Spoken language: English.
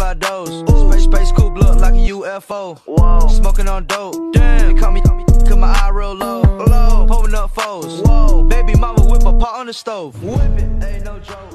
fly by Ooh. Space, space coupe look like a UFO. Whoa. Smoking on dope. Damn. They call me, call me, cause my eye real low. Low. Pulling up foes. Whoa. Baby mama whip a pot on the stove. Whip it, ain't no joke.